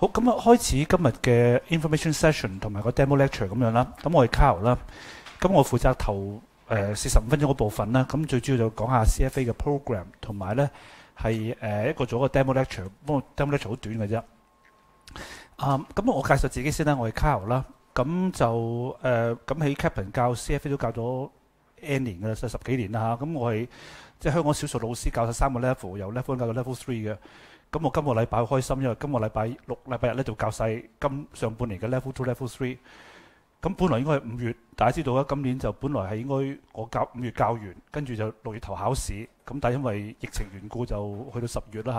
好，咁啊，開始今日嘅 information session 同埋個 demo lecture 咁樣啦。咁我係 Carl 啦，咁我負責頭誒四十五分鐘嗰部分啦。咁最主要就講下 CFA 嘅 program，同埋咧係誒一個做一個 demo lecture。不過 demo lecture 好短嘅啫。啊，咁我介紹自己先啦，我係 Carl 啦。咁就誒咁喺 Kaplan 教 CFA 都教咗 N 年嘅，十十幾年啦嚇。咁我係即係香港少數老師教晒三個 level，由 level one 教到 level three 嘅。咁我今個禮拜好開心，因為今個禮拜六禮拜日咧就教晒今上半年嘅 level two、level three。咁本來應該係五月，大家知道啦。今年就本來係應該我教五月教完，跟住就六月頭考試。咁但係因為疫情緣故，就去到十月啦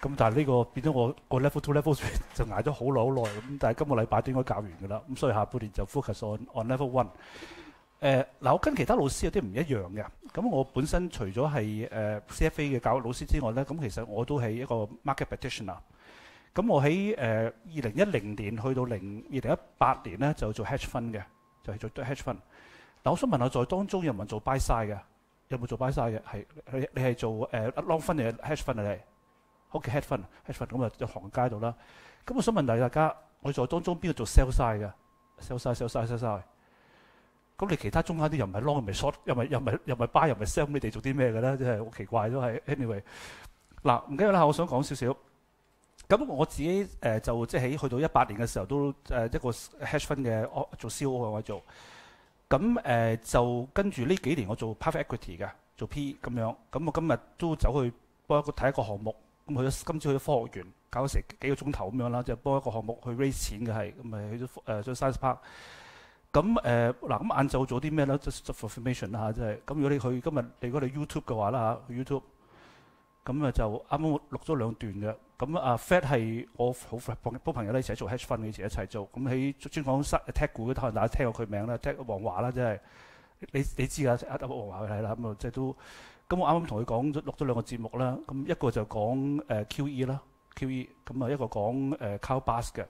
嚇。咁但係呢個變咗我個 level two、level three 就捱咗好耐好耐。咁但係今個禮拜都應該教完㗎啦。咁所以下半年就 focus on on level one。誒嗱，我跟其他老師有啲唔一樣嘅。咁我本身除咗係誒 CFA 嘅教育老師之外咧，咁其實我都係一個 market practitioner。咁我喺誒二零一零年去到零二零一八年咧，就做 hedge fund 嘅，就係做 hedge fund。嗱，我想問下，在當中有冇人做 buy side 嘅？有冇做 buy side 嘅？係你你係做誒 long fund 定係 hedge fund 啊？你好嘅 hedge fund，hedge fund 咁啊，就行街度啦。咁我想問大家，我在當中邊個做 sell side 嘅？sell side，sell side，sell side。咁你其他中間啲又唔係 long 又唔係 short，又唔係又唔係又唔係 buy 又唔係 sell，咁你哋做啲咩嘅咧？真係好奇怪都係。anyway，嗱唔緊要啦，我想講少少。咁我自己誒、就即係喺去到一八年嘅時候都誒、一個 hedge fund 嘅做 CO 我做。咁誒、就跟住呢幾年我做 private equity 嘅，做 P 咁樣。咁我今日都走去幫一個睇一個項目。咁去咗今朝去咗科學園搞咗成幾個鐘頭咁樣啦，就幫一個項目去 raise 錢嘅係，咁咪去咗誒咗 science park。咁誒嗱，咁晏晝做啲咩咧？just information 啦，即係咁。如果你去今日，如果你 YouTube 嘅話啦嚇，YouTube，咁啊就啱啱錄咗兩段嘅。咁啊，Fed 係我好幫朋友咧一齊做 hedge fund 以前一齊做。咁喺專講 tech 股，可能大家聽過佢名啦，tech 王華啦，即係你你知㗎，阿阿王華佢係啦。咁啊，即係都咁我啱啱同佢講錄咗兩個節目啦。咁一個就講誒 QE 啦，QE，咁啊一個講誒 Cowbus 嘅。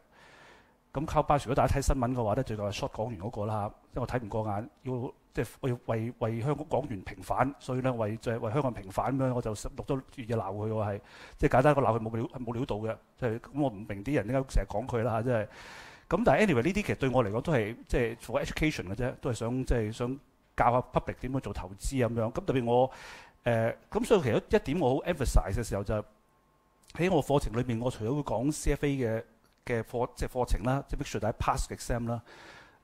咁 Cowbus 如果大家睇新聞嘅話咧，最近係 short 港元嗰個啦嚇，因為我睇唔過眼，要即係我要為為香港港元平反，所以咧為就係為香港平反咁樣，我就錄咗嘢鬧佢喎係，即係簡單一個鬧佢冇料冇料到嘅，即係咁我唔明啲人點解成日講佢啦嚇，即係咁但係 anyway 呢啲其實對我嚟講都係即係 for education 嘅啫，都係想即係想教下 public 點樣做投資咁樣，咁特別我誒咁所以其實一點我好 emphasize 嘅時候就喺我課程裏面，我除咗會講 CFA 嘅。嘅課即係課程啦，即係 make sure 大家 pass exam 啦。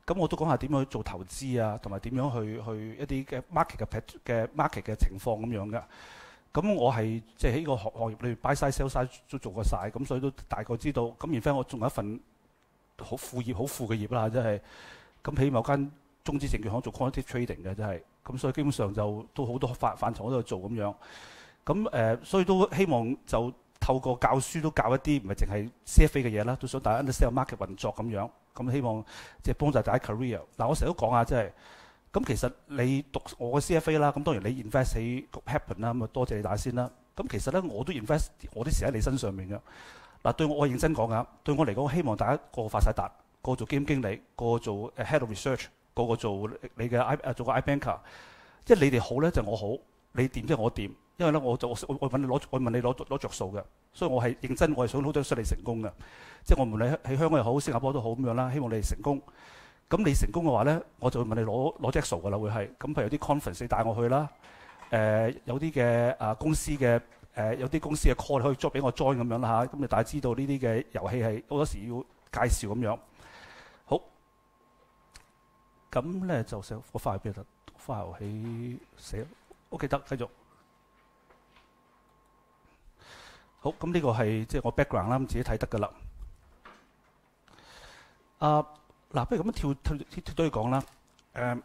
咁我都講下點樣去做投資啊，同埋點樣去去一啲嘅 market 嘅嘅 market 嘅情況咁樣嘅。咁我係即係喺呢個行行業裏邊 buy side sell side 都做過晒，咁所以都大概知道。咁然之後我仲有一份好副業好副嘅業啦，即係咁喺某間中資證券行做 quantitative trading 嘅，真係。咁所以基本上就都好多範範疇喺度做咁樣。咁誒、所以都希望就。透過教書都教一啲唔係淨係 CFA 嘅嘢啦，都想大家 understand market 運作咁樣，咁希望即係幫助大家 career。嗱，我成日都講下，即係咁其實你讀我嘅 CFA 啦，咁當然你 invest 喺 happen 啦，咁啊多謝你大先啦。咁其實咧我都 invest 我啲時喺你身上面嘅。嗱，對我認真講㗎，對我嚟講，希望大家個個發晒達，個個做基金經理，個個做 head of research，個個做你嘅 I 做個 I banker，即係你哋好咧就我好，你掂即係我掂。因為咧，我就我我問你攞，我問你攞攞著數嘅，所以我係認真，我係想好多想你成功嘅。即係我無論喺香港又好，新加坡都好咁樣啦，希望你成功。咁你成功嘅話咧，我就問你攞攞隻數㗎啦，會係。咁譬如有啲 conference 你帶我去啦，誒、有啲嘅啊公司嘅誒、有啲公司嘅 call 你可以 join 俾我 join 咁樣啦嚇。咁你大家知道呢啲嘅遊戲係好多時要介紹咁樣。好，咁咧就寫個 file 俾佢，file 喺寫，OK 得繼續。好，咁呢個係即係我 background 啦，咁自己睇得噶啦。啊，嗱，不如咁樣跳跳跳多啲講啦。誒，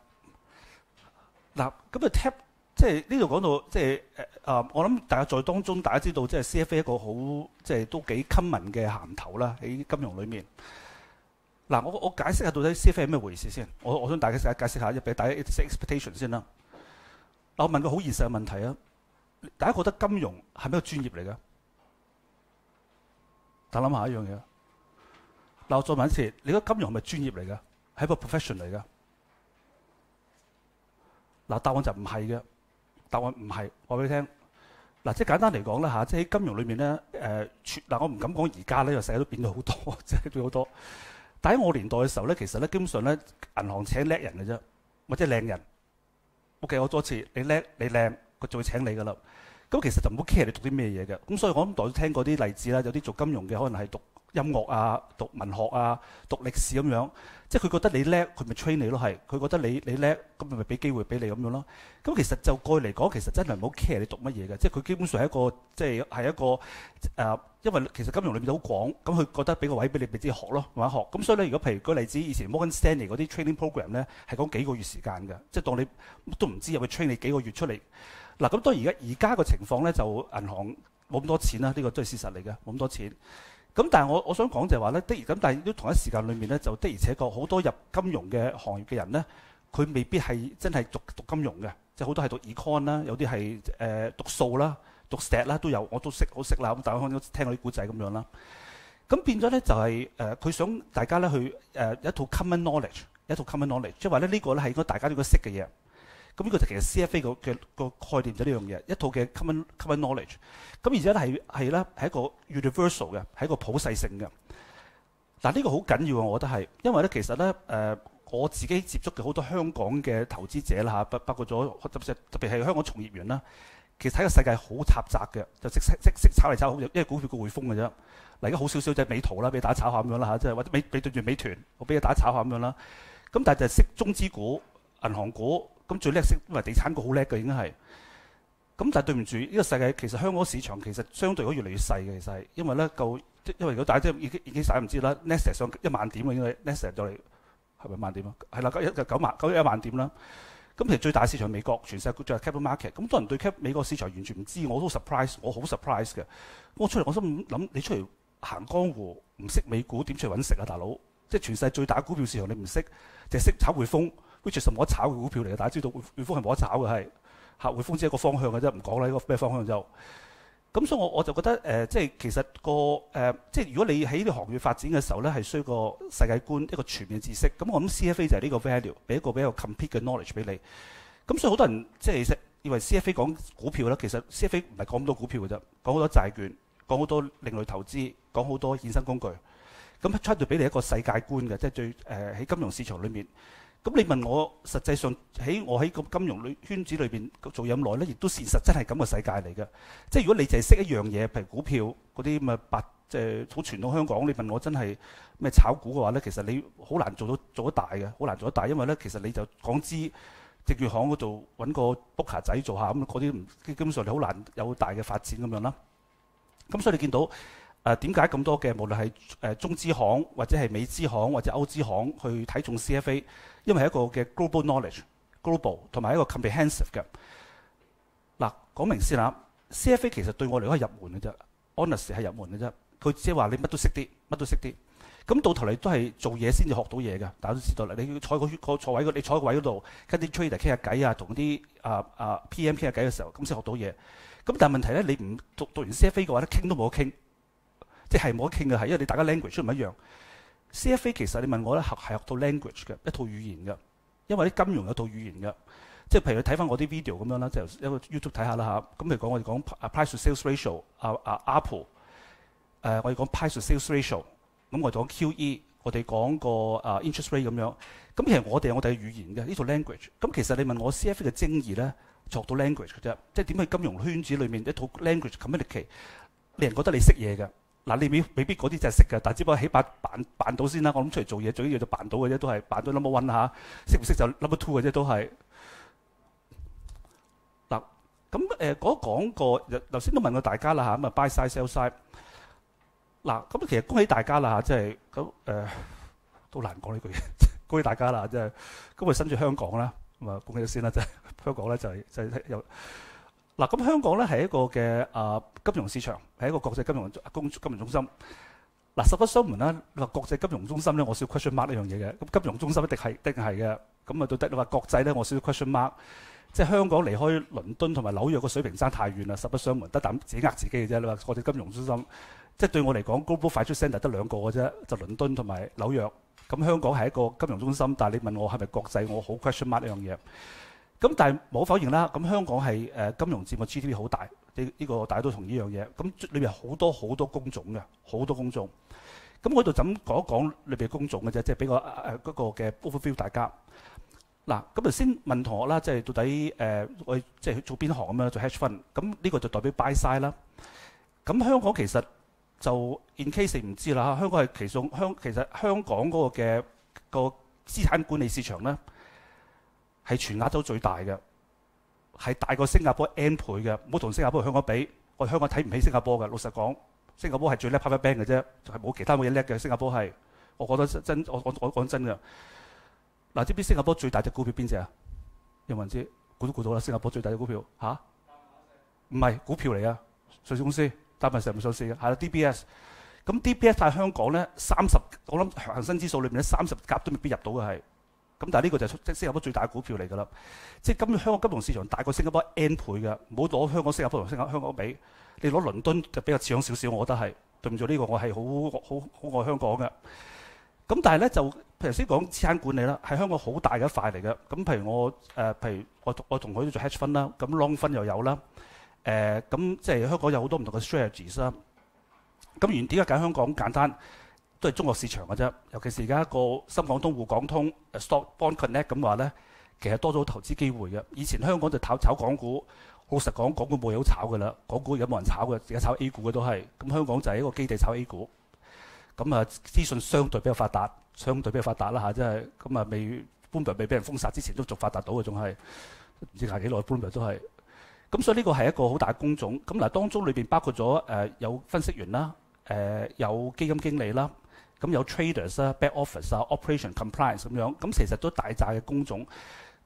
嗱，咁啊 tap 即係呢度講到即係誒啊，我諗大家在當中，大家知道即係 CFA 一個好即係都幾 common 嘅銜頭啦，喺金融裏面。嗱，我我解釋下到底 CFA 係咩回事先。我我想大家解解釋下，俾大家 expectation 先啦。我問個好現實嘅問題啊，大家覺得金融係咩專業嚟嘅？但諗下一樣嘢，嗱，我再問一次，你覺得金融係咪專業嚟㗎？係一個 profession 嚟㗎？嗱，答案就唔係嘅。答案唔係，話俾你聽。嗱，即係簡單嚟講啦嚇，即係喺金融裏面咧，誒，嗱我唔敢講而家呢個世界都變咗好多，即係變好多。但喺我年代嘅時候咧，其實咧基本上咧，銀行請叻人嘅啫，或者靚人。O.K. 我多次，你叻你靚，佢就會請你噶啦。咁其實就唔好 care 你讀啲咩嘢嘅。咁所以我諗都聽過啲例子啦，有啲做金融嘅可能係讀音樂啊、讀文學啊、讀歷史咁樣。即係佢覺得你叻，佢咪 train 你咯，係佢覺得你你叻，咁咪咪俾機會俾你咁樣咯。咁其實就過嚟講，其實真係唔好 care 你讀乜嘢嘅。即係佢基本上係一個，即係係一個誒、因為其實金融裏面好廣，咁佢覺得俾個位俾你，咪自己學咯，慢慢學。咁所以咧，如果譬如舉例子，以前 Morgan Stanley 嗰啲 training program 咧，係講幾個月時間嘅，即係當你都唔知入去 train 你幾個月出嚟。嗱，咁當然而家而家個情況咧，就銀行冇咁多錢啦，呢、個都係事實嚟嘅，冇咁多錢。咁但係我我想講就係話咧，的而咁，但係都同一時間裏面咧，就的而且確好多入金融嘅行業嘅人咧，佢未必係真係讀讀金融嘅，即係好多係讀 econ 啦，有啲係誒讀數啦、讀 stat 啦都有，我都識好識啦。咁大家可能都聽過啲古仔咁樣啦。咁變咗咧就係誒佢想大家咧去誒、呃、一套 common knowledge，一套 common knowledge，即係話咧呢、個咧係應該大家都應該識嘅嘢。咁呢個就其實 CFA 個嘅個概念就呢樣嘢，一套嘅 common common knowledge。咁而且係係咧係一個 universal 嘅，係一個普世性嘅。嗱呢個好緊要啊，我覺得係，因為咧其實咧誒、我自己接觸嘅好多香港嘅投資者啦嚇，包包括咗特別特別係香港從業員啦，其實睇個世界好狹窄嘅，就識識識炒嚟炒去，因為股票個匯豐嘅啫。嗱而家好少少就係美圖啦，俾大家炒下咁樣啦嚇，即係或者美美對住美團，我俾大家炒下咁樣啦。咁但係就係識中資股、銀行股。咁最叻識，因為地產股好叻嘅已經係。咁但係對唔住，呢個世界其實香港市場其實相對越嚟越細嘅，其實係因為咧夠，因為如果大家即係已經已經曬唔知啦，Nasdaq 上一萬點嘅應該 Nasdaq 就嚟係咪萬點啊？係啦，九一就九萬九一萬點啦。咁其實最大市場美國，全世界最係 capital market。咁多人對 cap 美國市場完全唔知，我都 surprise，我好 surprise 嘅。我出嚟我心諗，你出嚟行江湖，唔識美股點出嚟揾食啊，大佬？即係全世界最大股票市場你唔識，淨係識炒匯豐。Which 係冇得炒嘅股票嚟嘅，大家知道匯匯豐係冇得炒嘅，係嚇匯豐只係一個方向嘅啫，唔講啦，呢個咩方向就咁，所以我我就覺得誒、即係其實個誒、即係如果你喺呢個行業發展嘅時候咧，係需要個世界觀一個全面知識。咁我諗 CFA 就係呢個 value，俾一個比較 complete 嘅 knowledge 俾你。咁所以好多人即係以為 CFA 講股票啦，其實 CFA 唔係講咁多股票嘅啫，講好多債券，講好多另類投資，講好多衍生工具。咁出到俾你一個世界觀嘅，即係最誒喺、金融市場裏面。咁你問我，實際上喺我喺個金融裏圈子裏邊做咁耐咧，亦都事實真係咁嘅世界嚟嘅。即係如果你淨係識一樣嘢，譬如股票嗰啲咁嘅白，即係好傳統香港。你問我真係咩炒股嘅話咧，其實你好難做到做得大嘅，好難做得大，因為咧其實你就港資證券行嗰度揾個 book 仔做下咁嗰啲，基本上你好難有大嘅發展咁樣啦。咁所以你見到。誒點解咁多嘅無論係誒中資行或者係美資行或者歐資行去睇重 CFA，因為係一個嘅 global knowledge，global 同埋一個 comprehensive 嘅。嗱，講明先啦，CFA 其實對我嚟講係入門嘅啫，honest 係入門嘅啫。佢即係話你乜都識啲，乜都識啲。咁到頭嚟都係做嘢先至學到嘢嘅。大家都知道啦，你要坐個個坐位，你坐個位嗰度跟啲 trader 傾下偈啊，同啲啊啊 PM 傾下偈嘅時候，咁先學到嘢。咁但係問題咧，你唔讀讀完 CFA 嘅話咧，傾都冇得傾。即係冇得傾嘅，係因為你大家 language 都唔一樣。CFA 其實你問我咧，係係學到 language 嘅一套語言嘅，因為啲金融有套語言嘅。即係譬如你睇翻我啲 video 咁樣啦，就一個 YouTube 睇下啦嚇。咁譬如講我哋講 price to sales ratio，啊啊 Apple，誒、我哋講 price to sales ratio，咁我哋講 QE，我哋講個啊 interest rate 咁樣。咁其實我哋我哋嘅語言嘅呢套 language。咁其實你問我 CFA 嘅精義咧，學到 language 嘅啫。即係點去金融圈子裏面一套 language communicate，令人覺得你識嘢嘅。嗱，你未未必嗰啲就係識嘅，但係只不過起碼扮扮到先啦。我諗出嚟做嘢最緊要就扮到嘅啫，都係扮到 number one 嚇。識唔識就 number two 嘅啫，都係。嗱，咁誒嗰講過，頭先都問過大家啦嚇，咁啊 buy side sell side。嗱，咁其實恭喜大家啦嚇，即係咁誒都難講呢句嘢。恭喜大家啦，即係咁啊，身處香港啦，咁啊恭喜先啦，即係香港咧就係就係有。嗱，咁香港咧係一個嘅啊金融市場，係一個國際金融公金融中心。嗱，十不相瞞啦，話國際金融中心咧，我少 question mark 呢樣嘢嘅。咁金融中心一定係一定係嘅。咁啊，到底你話國際咧，我少 question mark。即係香港離開倫敦同埋紐約個水平差太遠啦，十不相瞞，得膽自己呃自己嘅啫。你話國際金融中心，即係對我嚟講，global f i n a n c e centre 得兩個嘅啫，就倫敦同埋紐約。咁香港係一個金融中心，但係你問我係咪國際，我好 question mark 呢樣嘢。咁但係冇否認啦，咁香港係誒金融佔個 GDP 好大，呢呢個大家都同呢樣嘢。咁裏邊好多好多工種嘅，好多工種。咁我度就咁講一講裏邊工種嘅啫，即係俾個誒嗰個嘅 overview 大家。嗱，咁頭先問同學啦，即係到底誒我即係做邊行咁樣做 hedge fund？咁呢個就代表 buy side 啦。咁香港其實就 in case 唔知啦，香港係其中香其實香港嗰個嘅個資產管理市場咧係全亞洲最大嘅，係大過新加坡 N 倍嘅。唔好同新加坡香港比，我香港睇唔起新加坡嘅，老實講。新加坡係最叻派派 bank 嘅啫，就係冇其他冇嘢叻嘅。新加坡係，我覺得真，我我我講真嘅。嗱，知唔知新加坡最大隻股票邊隻啊？有冇人知？估都估到啦。新加坡最大隻股票吓？唔係股票嚟啊，上市公司，大部分上唔上市嘅，係啦，DBS。咁 DBS 喺香港咧，三十，我諗恒生指數裏面咧，三十甲都未必入到嘅係。咁但係呢個就係即新加坡最大嘅股票嚟㗎啦。即係今香港金融市場大過新加坡 N 倍嘅，唔好攞香港、新加坡同新加香港比。你攞倫敦就比較似樣少少，我覺得係對唔住呢個，我係好好好愛香港嘅。咁但係咧就，譬如先講資產管理啦，係香港好大嘅一塊嚟嘅。咁譬如我誒、譬如我我同佢做 hedge fund 啦，咁 long fund 又有啦。誒、咁即係香港有好多唔同嘅 strategies 啦。咁原點解揀香港簡單？都係中國市場嘅啫。尤其是而家個深港通、滬港通、Stock Bond Connect 咁話咧，其實多咗投資機會嘅。以前香港就炒炒港股。老實講，港股冇嘢好炒㗎啦，港股而家冇人炒嘅？而家炒 A 股嘅都係，咁香港就係一個基地炒 A 股。咁啊，資訊相對比較發達，相對比較發達啦嚇，即係咁啊，未 bumber 未俾人封殺之前都仲發達到嘅，仲係唔知行幾耐 bumber 都係。咁所以呢個係一個好大嘅工種。咁嗱，當中裏邊包括咗誒、有分析員啦，誒、有基金經理啦，咁有 traders 啦、back office 啊、operation compliance 咁樣，咁其實都大扎嘅工種。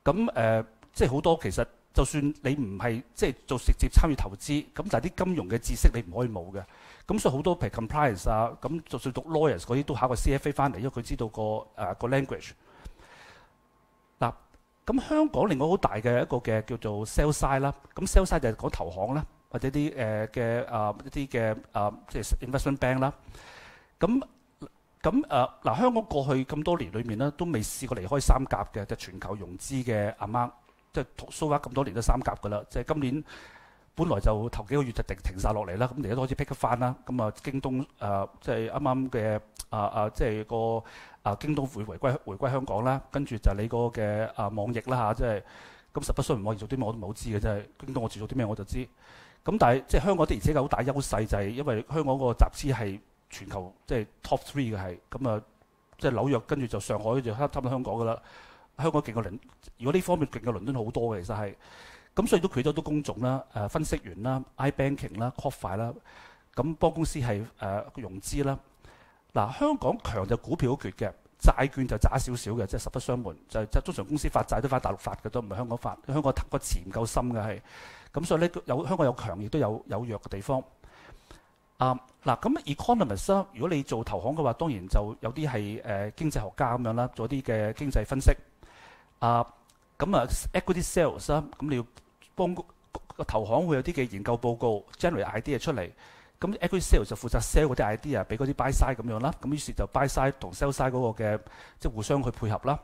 咁誒、即係好多其實。就算你唔係即係做直接參與投資，咁但係啲金融嘅知識你唔可以冇嘅。咁所以好多譬如 compliance 啊，咁就算讀 lawyers 嗰啲都考個 CFA 翻嚟，因為佢知道個誒個 language。嗱，咁香港另外好大嘅一個嘅叫做 sell side 啦，咁 sell side 就係講投行啦，或者啲誒嘅啊一啲嘅啊即係 investment bank 啦。咁咁誒嗱，香港過去咁多年裏面咧，都未試過離開三甲嘅，就全球融資嘅 amount。即係蘇話咁多年都三甲㗎啦，即係今年本來就頭幾個月就停停曬落嚟啦，咁而家都開始 pick 翻啦。咁啊，京東誒即係啱啱嘅啊啊，即係個啊京東會回歸回歸香港啦，跟住就你個嘅啊網易啦嚇，即係咁實不相瞞，網易做啲咩我都唔好知嘅，即係京東我做做啲咩我就知。咁但係即係香港的而且確好大優勢，就係因為香港個集資係全球即係 top three 嘅係，咁啊即係紐約跟住就上海就差唔多香港噶啦。香港勁過倫，如果呢方面勁過倫敦好多嘅，其實係咁，所以都佢咗好多工種啦，誒分析員啦、iBanking 啦、Coffee 啦，咁幫公司係誒融資啦。嗱，香港強就股票好缺嘅，債券就渣少少嘅，即係實不相瞞，就即係通常公司發債都翻大陸發嘅，都唔係香港發。香港個池唔夠深嘅係，咁所以咧有香港有強，亦都有有弱嘅地方。啊，嗱咁 economist 如果你做投行嘅話，當然就有啲係誒經濟學家咁樣啦，做啲嘅經濟分析。啊，咁啊，equity sales，咁你要幫個投行會有啲嘅研究報告，generate idea 出嚟。咁 equity sales 就負責 sell 嗰啲 idea 俾嗰啲 buy side 咁樣啦。咁於是就 buy side 同 sell side 嗰個嘅即係互相去配合啦。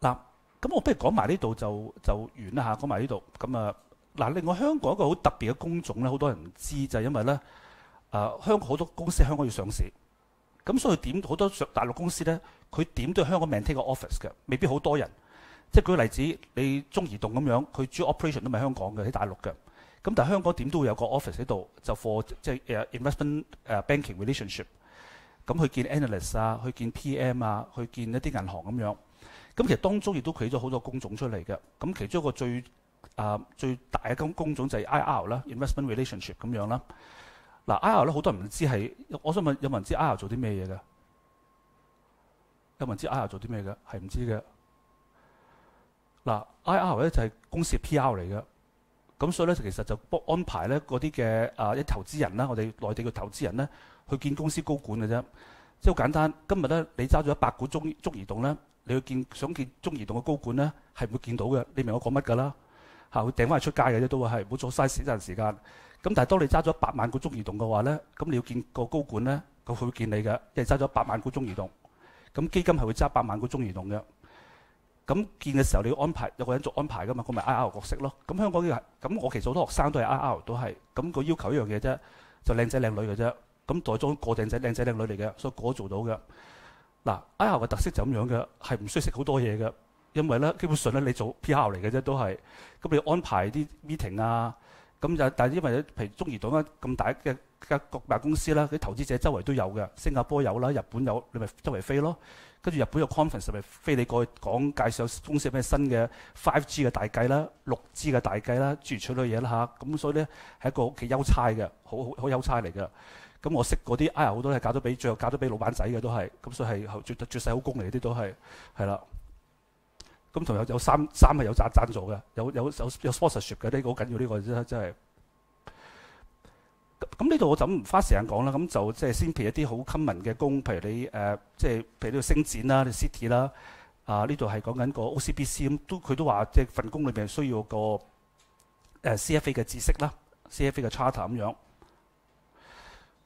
嗱，咁我不如講埋呢度就就完啦嚇，講埋呢度。咁啊，嗱，另外香港一個好特別嘅工種咧，好多人唔知就係因為咧，啊香港好多公司香港要上市。咁所以點好多大陸公司咧，佢點都係香港 maintain 個 office 嘅，未必好多人。即係舉個例子，你中移動咁樣，佢主要 operation 都唔係香港嘅，喺大陸嘅。咁但係香港點都會有個 office 喺度，就 for 即係 investment 誒 banking relationship。咁去見 analyst 啊，去見 PM 啊，去見一啲銀行咁樣。咁其實當中亦都 create 咗好多工種出嚟嘅。咁其中一個最啊、最大嘅工工種就係 IR 啦，investment relationship 咁樣啦。嗱，IR 咧好多人唔知係，我想問有冇人知 IR 做啲咩嘢嘅？有冇人知 IR 做啲咩嘅？係唔知嘅。嗱，IR 咧就係公司嘅 PR 嚟嘅，咁所以咧其實就安排咧嗰啲嘅啊一投資人啦，我哋內地嘅投資人咧去見公司高管嘅啫，即係好簡單。今日咧你揸咗一百股中中移動咧，你去見想見中移動嘅高管咧，係唔會見到嘅。你明我講乜㗎啦？嚇，會掟翻嚟出街嘅啫，都會係唔好做嘥時間時間。咁但係當你揸咗百萬股中移動嘅話咧，咁你要見個高管咧，佢會見你嘅，因為揸咗百萬股中移動。咁基金係會揸百萬股中移動嘅。咁見嘅時候你要安排有個人做安排噶嘛，咁咪 IR 角色咯。咁香港嘅咁我其實好多學生都係 IR 都係，咁個要求一樣嘢啫，就靚仔靚女嘅啫。咁袋裝個靚仔靚仔靚女嚟嘅，所以個做到嘅。嗱，IR 嘅特色就咁樣嘅，係唔需要識好多嘢嘅，因為咧基本上咧你做 PR 嚟嘅啫，都係。咁你安排啲 meeting 啊，咁就但係因為，譬如中移動咁大嘅嘅各大公司啦，啲投資者周圍都有嘅，新加坡有啦，日本有，你咪周圍飛咯。跟住日本有 conference 咪飛你過去講介紹公司有咩新嘅 5G 嘅大計啦、六 G 嘅大計啦，諸如此類嘢啦嚇。咁所以咧係一個幾優差嘅，好好好優差嚟嘅。咁我識嗰啲 I 好多係嫁咗俾最後嫁咗俾老闆仔嘅都係，咁所以係絕絕世好公嚟啲都係係啦。咁同有有三三係有贊贊助嘅，有有有有 sponsorship 嘅，呢個好緊要，呢個真真係。咁呢度我就唔花時間講啦，咁就即係先譬如一啲好 common 嘅工，譬如你誒，即係譬如呢個星展啦、你 City 啦，啊呢度係講緊個 OCBC 咁，都佢都話即係份工裏邊需要個誒 CFA 嘅知識啦，CFA 嘅 chart 咁樣。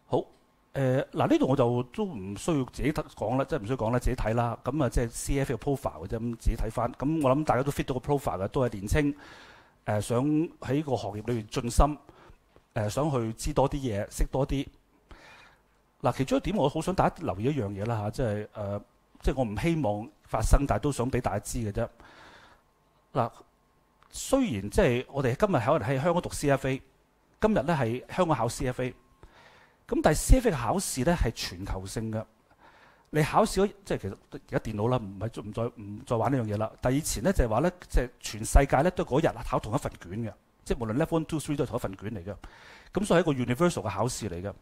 好誒，嗱呢度我就都唔需要自己講啦，即係唔需要講啦，自己睇啦。咁啊，即係 CF 嘅 profile 嘅啫，咁自己睇翻。咁我諗大家都 fit 到個 profile 嘅，都係年青誒，想喺個行業裏面進心。誒、想去知多啲嘢，識多啲。嗱、其中一點我好想大家留意一樣嘢啦嚇，即係誒，即係我唔希望發生，但係都想俾大家知嘅啫。嗱、雖然即係我哋今日喺喺香港讀 CFA，今日咧係香港考 CFA，咁但係 CFA 嘅考試咧係全球性嘅。你考試即係其實而家電腦啦，唔係唔再唔再玩呢樣嘢啦。但係以前咧就係話咧，即係全世界咧都嗰日考同一份卷嘅。即係無論 level one、two、three 都係同一份卷嚟嘅，咁所以係一個 universal 嘅考試嚟嘅。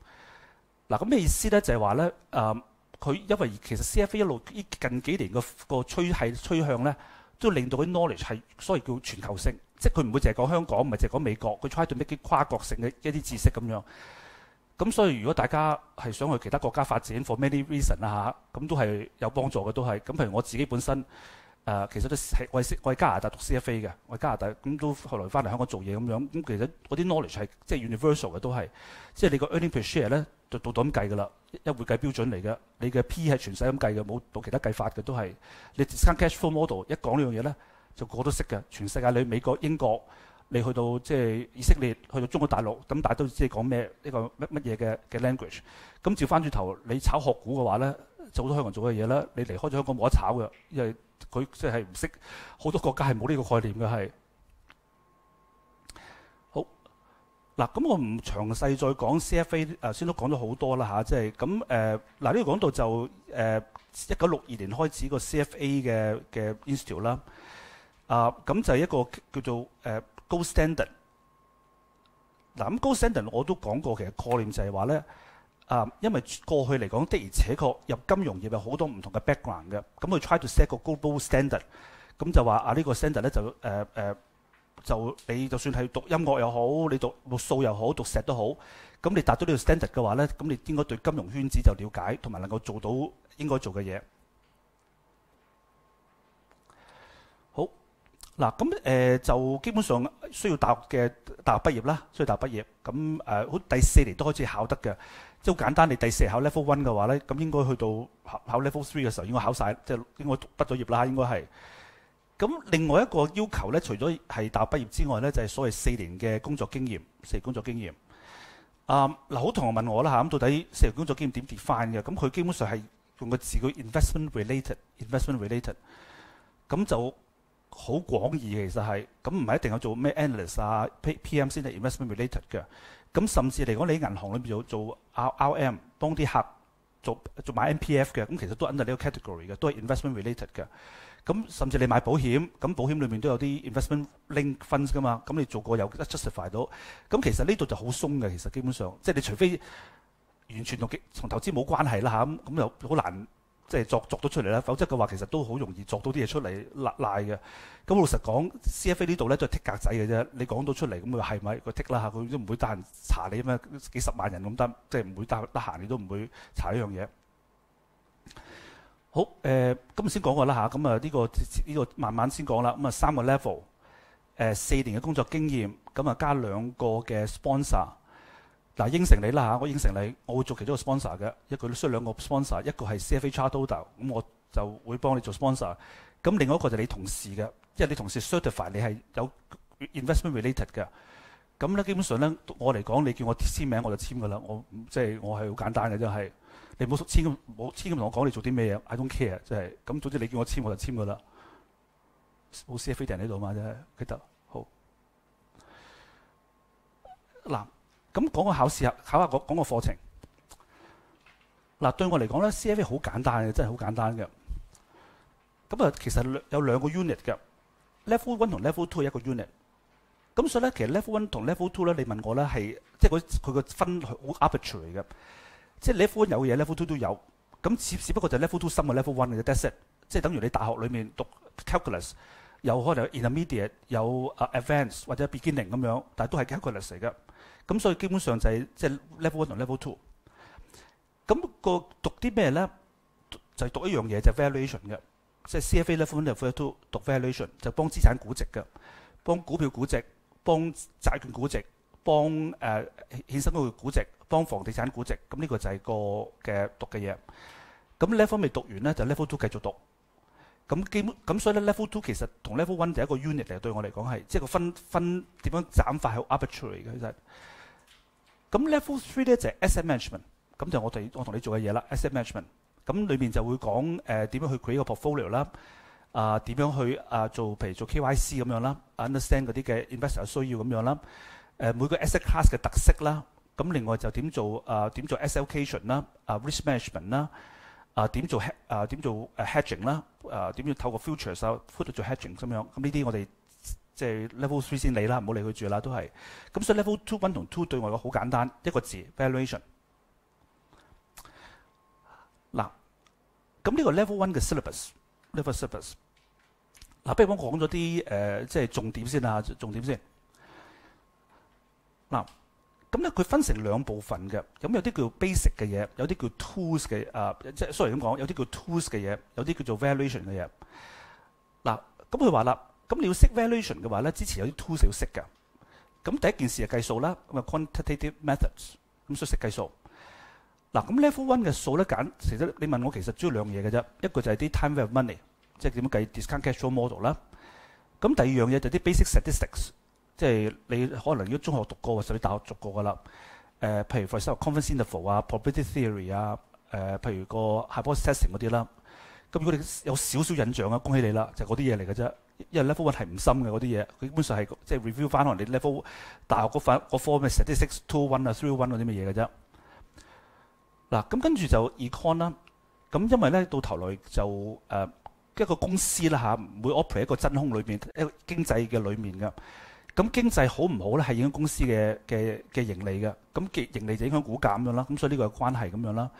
嗱，咁咩意思咧？就係話咧，誒、佢因為其實 CFA 一路近幾年個個趨係趨向咧，都令到啲 knowledge 係所謂叫全球性，即係佢唔會淨係講香港，唔係淨係講美國，佢 try to make 啲跨國性嘅一啲知識咁樣。咁所以如果大家係想去其他國家發展，for many reason 啊嚇，咁都係有幫助嘅，都係。咁譬如我自己本身。誒、其實都係我係我係加拿大讀 CFA 嘅，我係加拿大咁都後來翻嚟香港做嘢咁樣，咁其實嗰啲 knowledge 係即係 universal 嘅都係，即係你個 earning per share 咧就到到咁計㗎啦，一會計標準嚟嘅，你嘅 P 係全世咁計嘅，冇冇其他計法嘅都係。你 discount cash flow model 一講呢樣嘢咧，就個個都識嘅，全世界你美國、英國，你去到即係以色列，去到中國大陸，咁大家都知講咩呢個乜乜嘢嘅嘅 language。咁照翻轉頭，你炒學股嘅話咧，做好多香港做嘅嘢咧，你離開咗香港冇得炒嘅，因為佢即係唔識，好多國家係冇呢個概念嘅係。好嗱，咁我唔詳細再講 CFA，誒先都講咗好多啦嚇，即係咁誒嗱呢個講到就誒一九六二年開始個 CFA 嘅嘅 institute 啦，啊咁就係一個叫做誒高 Standard。嗱咁高 Standard 我都講過，其實概念就係話咧。啊，因為過去嚟講的而且確入金融業有好多唔同嘅 background 嘅，咁佢 try to set 個 global standard，咁就話啊呢個 standard 咧就誒誒就你就算係讀音樂又好，你讀數又好，讀石都好，咁你達到呢個 standard 嘅話咧，咁你應該對金融圈子就了解，同埋能夠做到應該做嘅嘢。好嗱，咁誒就基本上需要大學嘅大學畢業啦，需要大學畢業，咁誒好第四年都開始考得嘅。即係好簡單，你第四考 level one 嘅話咧，咁應該去到考考 level three 嘅時候應該考晒，即係應該畢咗業啦，應該係。咁另外一個要求咧，除咗係大學畢業之外咧，就係所謂四年嘅工作經驗，四年工作經驗。啊，嗱，好同學問我啦嚇，咁到底四年工作經驗點 define 嘅？咁佢基本上係用個字叫 investment related，investment related。咁就好廣義其實係，咁唔係一定有做咩 analyst 啊、PM 先係 investment related 嘅。咁甚至嚟講，你喺銀行裏邊做做 RM 幫啲客做做買 MPF 嘅，咁其實都 under 呢個 category 嘅，都係 investment related 嘅。咁甚至你買保險，咁保險裏面都有啲 investment link funds 噶嘛，咁你做過有 justify 到。咁其實呢度就好鬆嘅，其實基本上，即係你除非完全同同投資冇關係啦嚇，咁咁又好難。即係作作到出嚟啦，否則嘅話其實都好容易作到啲嘢出嚟賴賴嘅。咁老實講，CFA 呢度咧都係剔格仔嘅啫。你講到出嚟咁佢係咪佢剔啦嚇？佢都唔會得閒查你咩幾十萬人咁得，即係唔會得得閒你都唔會查呢樣嘢。好誒，咁、呃、先講過啦嚇。咁啊呢、個呢、個慢慢先講啦。咁啊三個 level，誒、四年嘅工作經驗，咁啊加兩個嘅 sponsor。嗱，應承你啦嚇，我應承你，我會做其中一個 sponsor 嘅，一個需要兩個 sponsor，一個係 CFA Charter Holder，咁我就會幫你做 sponsor，咁另外一個就係你同事嘅，即係你同事 certify 你係有 investment related 嘅。咁咧基本上咧，我嚟講，你叫我簽名我就簽噶啦。我即係我係好簡單嘅，真係你冇簽咁冇簽咁同我講你做啲咩嘢，I don't care，即係咁。總之你叫我簽我就簽噶啦。冇 CFA 人喺度嘛，真係記得好。嗱，咁講個考試啊，考下講講個課程。嗱，對我嚟講咧，CFA 好簡單嘅，真係好簡單嘅。咁啊，其實有兩個 unit 嘅，level one 同 level two 一個 unit。咁所以咧，其實 level one 同 level two 咧，你問我咧係，即係佢佢個分好 arbitrary 嘅。即係 level one 有嘢，level two 都有。咁只只不過就 level two 深過 level one 嘅啫。That's it。即係等於你大學裏面讀 calculus，有可能有 intermediate，有 advanced 或者 beginning 咁樣，但係都係 calculus 嚟嘅。咁所以基本上就係即係 level one 同 level two。咁個讀啲咩咧？就係讀一樣嘢，就係 valuation 嘅，即係 CFA level one level two 讀 valuation，就幫資產估值嘅，幫股票估值，幫債券估值，幫誒衍生工具估值，幫房地產估值。咁呢個就係個嘅讀嘅嘢。咁 level 未讀完咧，就 level two 繼續讀。咁基本咁所以咧，level two 其實同 level one 就係一個 unit 嚟，對我嚟講係即係個分分點樣斬法係 arbitrary 嘅其實。咁 level three 咧就係 asset management。咁就我哋我同你做嘅嘢啦，asset management。咁裏面就會講誒點樣去 create 個 portfolio 啦，啊點樣去啊做譬如做 KYC 咁樣啦，understand 嗰啲嘅 investor 需要咁樣啦。誒每個 asset class 嘅特色啦，咁另外就點做啊點做 asset allocation 啦，啊 risk management 啦，啊點做 hea 啊點做 hedging 啦，啊點樣透過 futures 啊 put 做 hedging 咁樣。咁呢啲我哋即係 level three 先理啦，唔好理佢住啦，都係。咁所以 level two one 同 two 對我嚟講好簡單，一個字 valuation。嗱，咁呢個 level one 嘅 syllabus，level syllabus，嗱，不如我講咗啲誒，即係重點先啊，重點先。嗱，咁咧佢分成兩部分嘅，咁有啲叫 basic 嘅嘢，有啲叫 tools 嘅啊，即係 sorry 咁講，有啲叫 tools 嘅嘢，有啲叫做 valuation 嘅嘢。嗱，咁佢話啦，咁你要識 valuation 嘅話咧，之前有啲 tools 要識㗎。咁第一件事係計數啦，咁啊 quantitative methods，咁所以識計數。嗱，咁 level one 嘅數咧揀，其實你問我其實主要兩樣嘢嘅啫，一個就係啲 time value of money，即係點樣計 discount cash flow model 啦。咁第二樣嘢就啲 basic statistics，即係你可能如果中學讀過或者你大學讀過噶啦。誒、譬如 for example confidence interval 啊，probability theory 啊，誒、譬如個 hypothesis 嗰啲啦。咁如果你有少少印象啊，恭喜你啦，就嗰啲嘢嚟嘅啫。因為 level one 係唔深嘅嗰啲嘢，佢基本上係即係 review 翻可能你 level 大學嗰份嗰科咩 statistics two one 啊 three one 嗰啲乜嘢嘅啫。嗱，咁跟住就 econ 啦。咁因為咧到頭來就誒、一個公司啦嚇，唔會 operate 一個真空裏面，一個經濟嘅裏面嘅。咁經濟好唔好咧，係影響公司嘅嘅嘅盈利嘅。咁嘅盈利就影響股價咁樣啦。咁所以呢個係關係咁樣啦。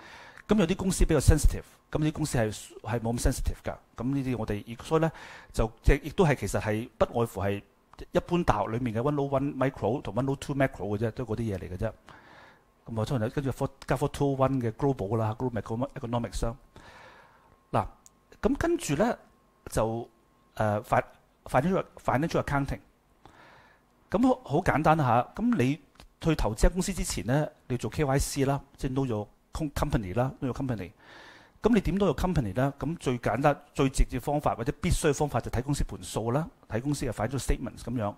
咁有啲公司比較 sensitive，咁啲公司係係冇咁 sensitive 㗎。咁呢啲我哋所以咧就即係亦都係其實係不外乎係一般大學裏面嘅 one o one micro 同 one o two macro 嘅啫，都嗰啲嘢嚟嘅啫。咁啊，當然跟住加 four two one 嘅 global 啦，global economics 啦。嗱，咁跟住咧就誒 financial financial accounting。咁好簡單嚇。咁你去投資間公司之前咧，你要做 KYC 啦，即係 know your company 啦，know your company。咁你點都有 company 啦。咁最簡單、最直接方法或者必須嘅方法就睇公司盤數啦，睇公司嘅 financial statements 咁樣。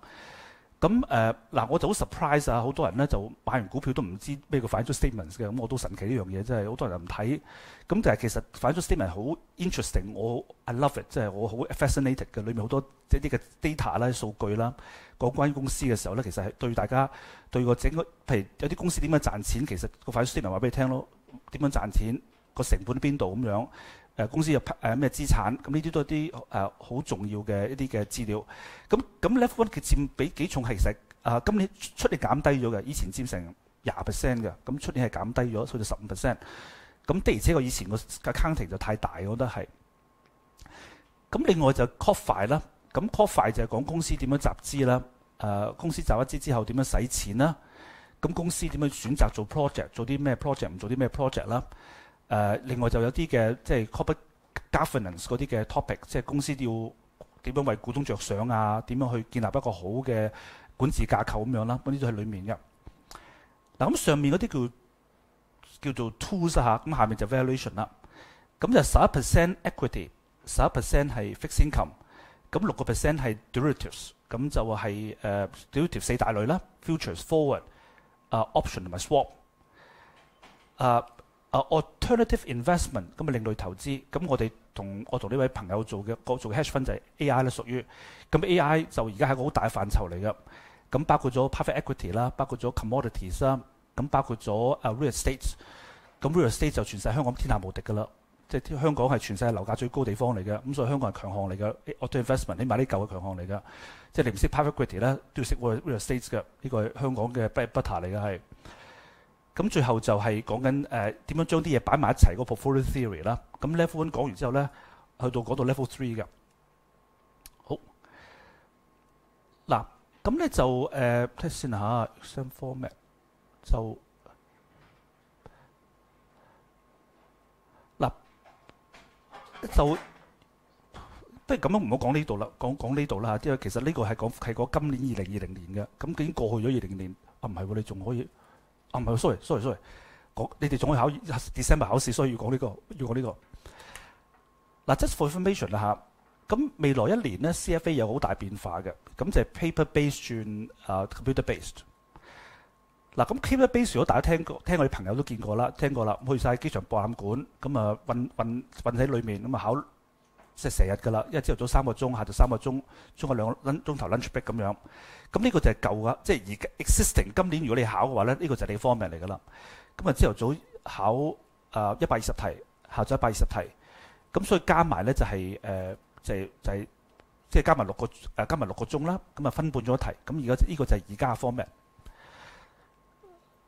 咁誒嗱，我就好 surprise 啊！好多人咧就買完股票都唔知咩叫 financial statements 嘅，咁我都神奇呢樣嘢，真係好多人唔睇。咁但係其實 financial statement 好 interesting，我 I love it，即係我好 fascinated 嘅。裏面好多即係啲嘅 data 啦、數據啦，講關於公司嘅時候咧，其實係對大家對個整個，譬如有啲公司點樣賺錢，其實個 financial statement 話俾你聽咯，點樣賺錢，個成本喺邊度咁樣。誒公司有誒咩資產，咁呢啲都係啲誒好重要嘅一啲嘅資料。咁咁 level one 嘅佔比幾重係其實啊，今年出年減低咗嘅，以前佔成廿 percent 嘅，咁出年係減低咗，去到十五 percent。咁的而且確以前個 accounting 就太大，我覺得係。咁另外就 c o f f i 啦，咁 c o f f i 就係講公司點樣集資啦，誒公司集一資之後點樣使錢啦，咁公司點樣選擇做 project，做啲咩 project，唔做啲咩 project 啦。誒、另外就有啲嘅即係 corporate governance 嗰啲嘅 topic，即係公司要點樣為股東着想啊？點樣去建立一個好嘅管治架構咁樣啦？嗰啲都係裡面嘅。嗱，咁上面嗰啲叫叫做 tools 嚇，咁下面就 valuation 啦。咁就十一 percent equity，十一 percent 係 fixed income，咁六個 percent 係 derivatives，咁就係誒 derivatives 四大類啦，futures、forward、啊 option 同埋 swap。啊啊 alternative investment 咁啊另類投資，咁我哋同我同呢位朋友做嘅個做 hedge fund 就係 AI 咧，屬於咁 AI 就而家係個好大嘅範疇嚟嘅，咁包括咗 private equity 啦，包括咗 commodities 啦，咁包括咗啊 real estate，咁 real estate 就全世香港天下無敵噶啦，即係香港係全世界樓價最高地方嚟嘅，咁所以香港係強項嚟嘅。a u t o investment，你買啲舊嘅強項嚟嘅，即係你唔識 private equity 咧，都要識 real estate 嘅。呢個係香港嘅 butter 嚟嘅係。咁最後就係講緊誒點樣將啲嘢擺埋一齊個 portfolio theory 啦。咁 level one 講完之後咧，去到嗰度 level three 嘅。好，嗱，咁咧就誒睇先嚇，先 format 就。就不如咁樣唔好講呢度啦，講講呢度啦嚇。因為其實呢個係講係講今年二零二零年嘅，咁已經過去咗二零年。啊唔係喎，你仲可以。啊唔係，sorry，sorry，sorry，講你哋仲要考 December 考試，所以要講呢個，要講呢個。嗱，just for information 啦嚇，咁未來一年咧，CFA 有好大變化嘅，咁就係 paper based 轉啊 computer based。嗱，咁 paper based 如果大家聽過，聽我哋朋友都見過啦，聽過啦，去曬機場博覽館，咁啊運運運喺裏面，咁啊考即係成日㗎啦，因為朝頭早三個鐘，下晝三個鐘，中午兩個鐘頭 lunch break 咁樣。咁呢個就係舊嘅，即係而 existing。今年如果你考嘅話咧，呢個就係你 format 嚟㗎啦。咁啊，朝頭早考誒一百二十題，下晝一百二十題。咁所以加埋咧就係誒，就係就係即係加埋六個誒，加埋六個鐘啦。咁啊分半咗題。咁而家呢個就係而家嘅 format。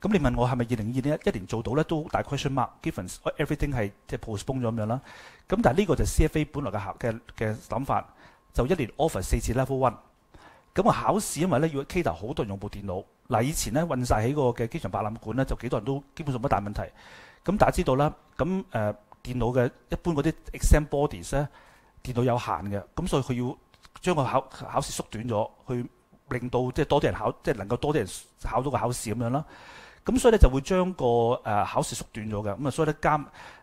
咁你問我係咪二零二年一年做到咧？都大 question mark，given everything 係即係 postpone 咗咁樣啦。咁但係呢個就 CFA 本來嘅考嘅嘅諗法，就一年 offer 四次 level one。咁啊考試因為咧要 k a t e 好多人用部電腦。嗱，以前咧運晒喺個嘅機場博覽館咧，就幾多人都基本上冇大問題。咁大家知道啦，咁誒、呃、電腦嘅一般嗰啲 exam bodies 咧，電腦有限嘅，咁所以佢要將個考考試縮短咗，去令到即係多啲人考，即係能夠多啲人考到個考試咁樣啦。咁所以咧就會將個誒考試縮短咗嘅。咁啊，所以咧加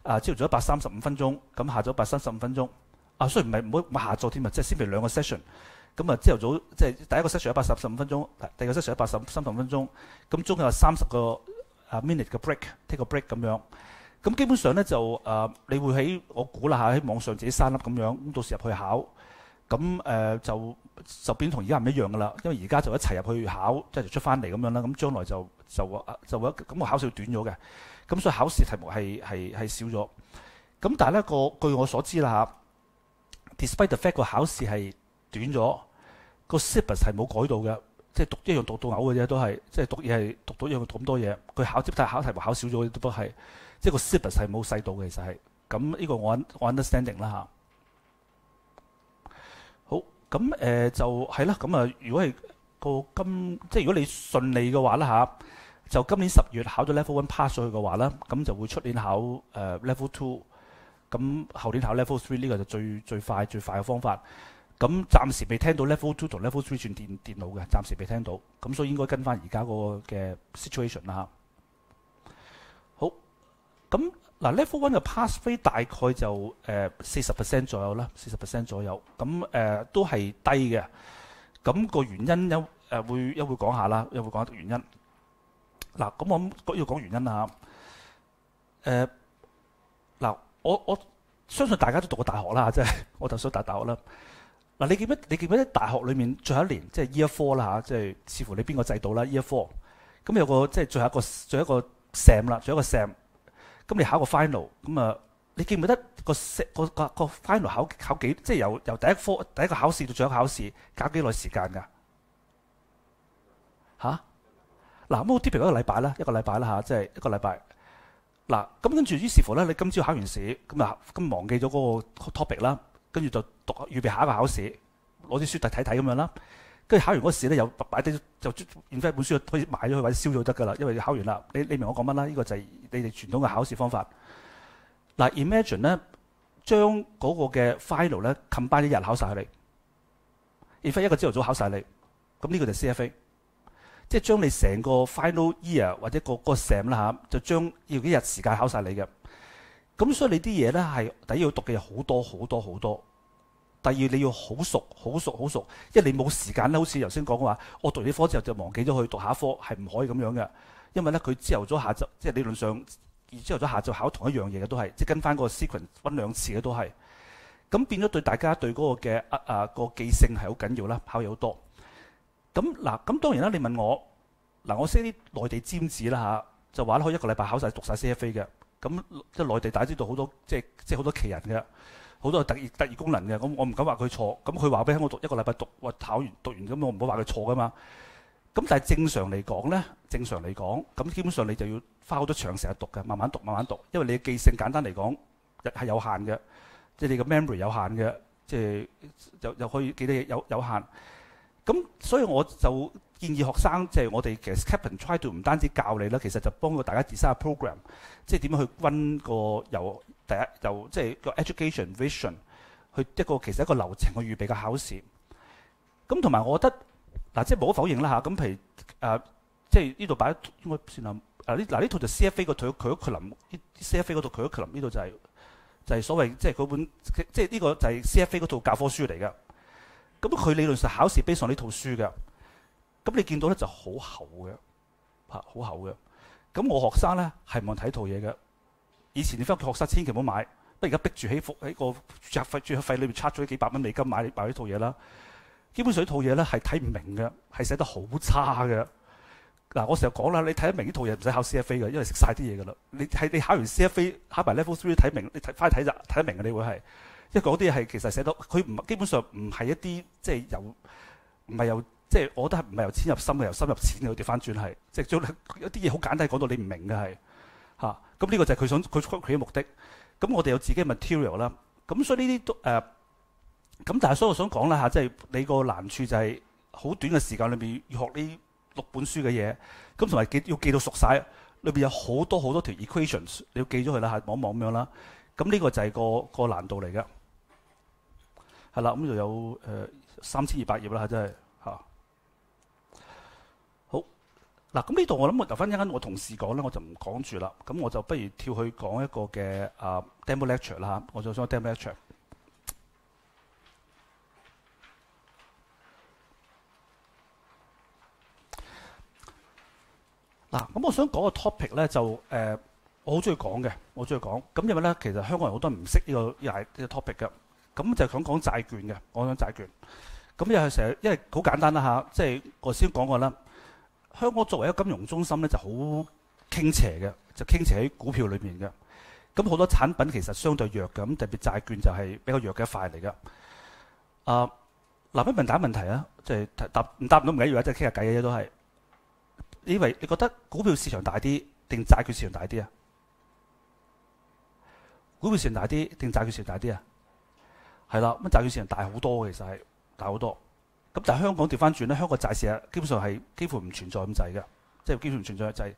啊朝頭早一百三十五分鐘，咁下晝一百三十五分鐘。啊，雖然唔係唔好下晝添啊，即係先譬如兩個 session。咁啊，朝頭早即係第一個 session 一百三十五分鐘，第二個 session 一百三十五分鐘，咁中間有三十個啊 minute 嘅 break，take 個 break 咁樣。咁基本上咧就誒、你會喺我估啦嚇，喺網上自己刪粒咁樣，咁到時入去考，咁誒、就就變同而家唔一樣噶啦，因為而家就一齊入去考，即係出翻嚟咁樣啦。咁將來就就話就話咁個考試短咗嘅，咁所以考試題目係係係少咗。咁但係咧個據我所知啦嚇，despite the fact 個考試係短咗，個 syllabus 係冇改到嘅，即係讀一樣讀到嘔嘅啫，都係即係讀嘢係讀到一樣咁多嘢。佢考即係考題目考少咗，都係即係個 syllabus 係冇細到嘅，其實係咁呢個我我 understanding 啦嚇。好咁誒、就係啦，咁啊如果係個今即係如果你順利嘅話啦嚇，就今年十月考咗 level one pass 去嘅話咧，咁就會出年考誒、level two，咁後年考 level three 呢個就最最快最快嘅方法。咁暫時未聽到 level two 同 level three 轉電電腦嘅，暫時未聽到。咁所以應該跟翻而家個嘅 situation 啦嚇。好，咁嗱 level one 嘅 pass rate 大概就誒四十 percent 左右啦，四十 percent 左右。咁誒、都係低嘅。咁、個原因有誒、呃、會一會講下啦，一會講下原因。嗱，咁我諗要講原因啦嚇。誒，嗱，我我相信大家都讀過大學啦，即係我就想讀大學啦。嗱，你記唔記得？你記唔記得大學裏面最後一年即係 year four 啦嚇，即係視乎你邊個制度啦 year four。咁有個即係最後一個最後一個 Sam 啦，最後一個 Sam。咁你考個 final，咁啊，你記唔記得個個個 final 考考幾？即係由由第一科第一個考試到最後考試，搞幾耐時間㗎？嚇？嗱，咁好 typical 一個禮拜啦，一個禮拜啦嚇，即係一個禮拜。嗱，咁跟住於是乎咧，你今朝考完試，咁啊咁忘記咗嗰個 topic 啦。跟住就讀預備下一個考試，攞啲書嚟睇睇咁樣啦。跟住考完嗰時咧，又擺低就印翻本書，可以買咗去或者燒咗得噶啦。因為考完啦，你你明我講乜啦？呢個就係你哋傳統嘅考試方法。嗱，imagine 咧，將嗰個嘅 final 咧 combine 一日考晒佢哋，印翻一個朝頭早考晒你，咁呢個就 CFA，即係將你成個 final year 或者個個 sem 啦嚇，就將要幾日時間考晒你嘅。咁所以你啲嘢咧係第一要讀嘅嘢好多好多好多。第二你要好熟、好熟、好熟，因為你冇時間咧。好似頭先講嘅話，我讀呢科之後就忘記咗去讀下一科，係唔可以咁樣嘅。因為咧佢朝頭早下晝，即係理論上朝頭早下晝考同一樣嘢嘅都係，即係跟翻個 sequence 分兩次嘅都係。咁變咗對大家對嗰個嘅啊啊個記性係好緊要啦，考嘢好多。咁嗱，咁當然啦，你問我嗱，我識啲內地尖子啦嚇，就話咧可以一個禮拜考晒讀晒 CFA 嘅。咁即係內地大家知道好多，即係即係好多奇人嘅。好多特異特異功能嘅，咁我唔敢話佢錯。咁佢話俾我讀一個禮拜讀，我考完讀完咁，我唔好話佢錯噶嘛。咁但係正常嚟講咧，正常嚟講，咁基本上你就要花好多長時間讀嘅，慢慢讀，慢慢讀。因為你嘅記性簡單嚟講係有限嘅，即係你嘅 memory 有限嘅，即係又又可以記得嘢有有限。咁所以我就建議學生，即係我哋其實 Captain try to 唔單止教你啦，其實就幫個大家 design program，即係點樣去溫個由。第一由即係個 education vision，去一個其實一個流程去預備個考試。咁同埋我覺得嗱，即係冇可否認啦嚇。咁譬如誒、即係呢度擺應該算啦。誒呢嗱呢套就 CFA 個佢佢佢林，CFA 嗰度佢佢林呢度就係、就係、所謂即係嗰本即係呢個就係 CFA 嗰套教科書嚟嘅。咁佢理論上考試背上呢套書嘅。咁你見到咧就好厚嘅嚇，好厚嘅。咁我學生咧係冇睇套嘢嘅。以前你翻屋企學室千祈唔好買，不過而家逼住喺服喺個註冊費註冊費裏面差咗幾百蚊美金買買呢套嘢啦。基本上呢套嘢咧係睇唔明嘅，係寫得好差嘅。嗱，我成日講啦，你睇得明呢套嘢唔使考 CFA 嘅，因為食晒啲嘢噶啦。你係你考完 CFA 考埋 Level Three 睇明，你睇翻睇就睇得明嘅。你會係，因為嗰啲係其實寫到佢唔基本上唔係一啲即係由唔係由即係我覺得係唔係由淺入深嘅，由深入淺嘅。佢調翻轉係即係將一啲嘢好簡單講到你唔明嘅係。嚇！咁呢、個就係佢想佢佢嘅目的。咁我哋有自己嘅 material 啦。咁所以呢啲都誒，咁、但係所以我想講啦嚇，即、係、你個難處就係好短嘅時間裏邊要學呢六本書嘅嘢，咁同埋記要記到熟晒，裏邊有好多好多條 equations，你要記咗佢啦嚇，望一望咁樣啦。咁呢個就係個個難度嚟嘅。係啦，咁就有誒三千二百頁啦，真係。嗱，咁呢度我諗我留翻一間我同事講咧，我就唔講住啦。咁我就不如跳去講一個嘅啊 demo lecture 啦嚇。我就想 demo lecture。嗱，咁我想講個 topic 咧，就誒、我好中意講嘅，我中意講。咁因為咧，其實香港人好多人唔識呢個又係呢個 topic 嘅。咁就想講債券嘅，講緊債券。咁又係成日，因為好簡單啦嚇，即係我先講過啦。香港作為一個金融中心咧，就好傾斜嘅，就傾斜喺股票裏面嘅。咁好多產品其實相對弱嘅，咁特別債券就係比較弱嘅一塊嚟嘅。啊，嗱，一問大家問題啊，即係答唔答唔到唔緊要啊，即係傾下偈嘅啫都係。你以為你覺得股票市場大啲定債券市場大啲啊？股票市場大啲定債券市場大啲啊？係啦，咁債券市場大好多，其實係大好多。咁但係香港調翻轉咧，香港債市啊，基本上係幾乎唔存在咁滯嘅，即係幾乎唔存在就係